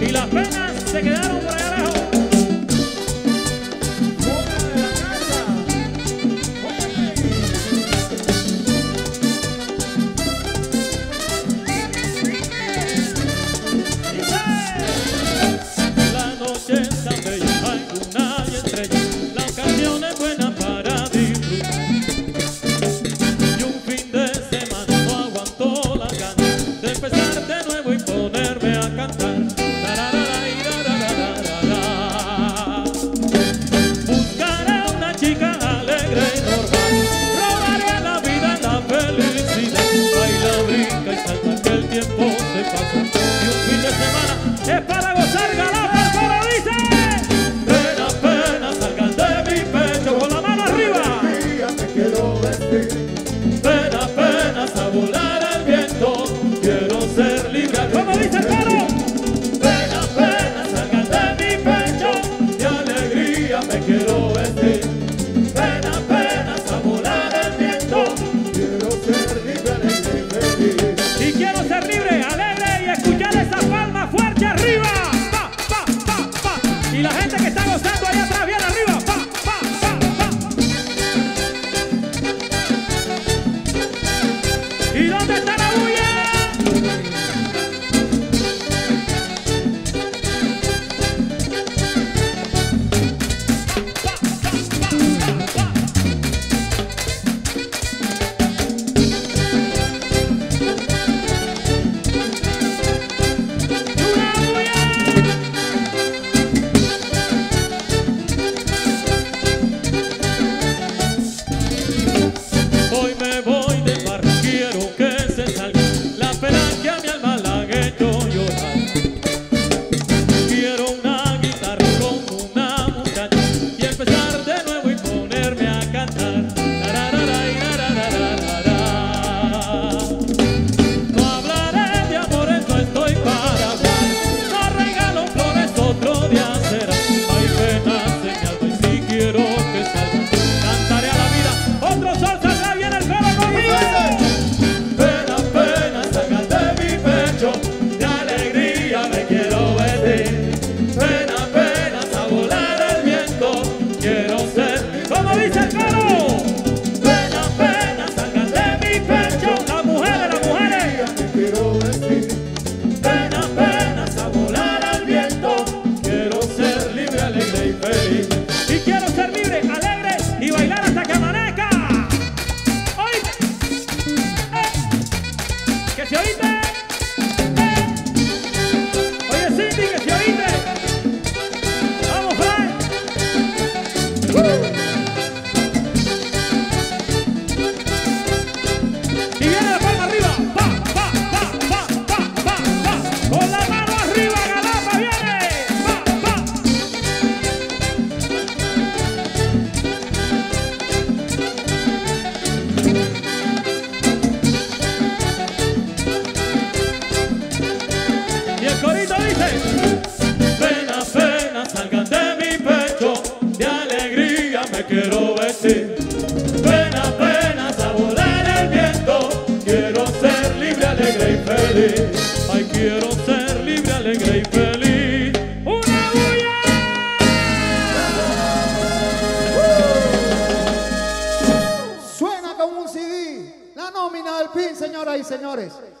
Y las penas se quedaron. Y la gente que está Y quiero ser libre, alegre y bailar hasta que amanezca. ¡Oíste! Eh. ¡Que se oíste! quiero vestir. Pena, pena, saborear el viento. Quiero ser libre, alegre y feliz. Ay, quiero ser libre, alegre y feliz. señoras y señores.